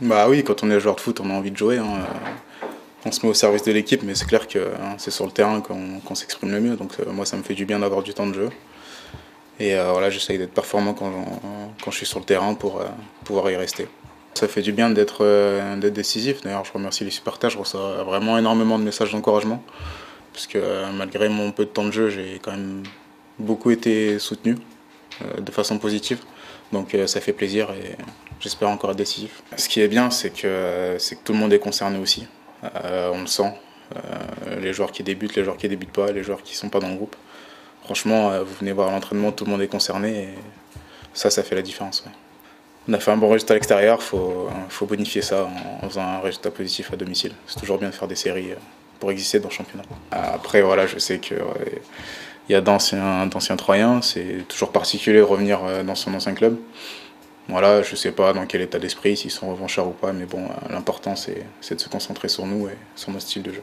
Bah oui, quand on est joueur de foot, on a envie de jouer. Hein. On se met au service de l'équipe, mais c'est clair que hein, c'est sur le terrain qu'on s'exprime le mieux. Donc euh, moi, ça me fait du bien d'avoir du temps de jeu. Et euh, voilà, j'essaye d'être performant quand, quand, je suis sur le terrain pour euh, pouvoir y rester. Ça fait du bien d'être décisif. D'ailleurs, je remercie les supporters. Je reçois vraiment énormément de messages d'encouragement. Parce que malgré mon peu de temps de jeu, j'ai quand même beaucoup été soutenu de façon positive. Donc ça fait plaisir et j'espère encore être décisif. Ce qui est bien, c'est que, que tout le monde est concerné aussi. Euh, on le sent. Euh, les joueurs qui débutent, les joueurs qui débutent pas, les joueurs qui sont pas dans le groupe. Franchement, euh, vous venez voir l'entraînement, tout le monde est concerné et ça, ça fait la différence. On a fait un bon résultat à l'extérieur, il faut, bonifier ça en, faisant un résultat positif à domicile. C'est toujours bien de faire des séries pour exister dans le championnat. Après, voilà, je sais qu'il y a d'anciens Troyens, c'est toujours particulier de revenir dans son ancien club. Voilà, je ne sais pas dans quel état d'esprit, s'ils sont revanchards ou pas, mais bon, l'important c'est de se concentrer sur nous et sur notre style de jeu.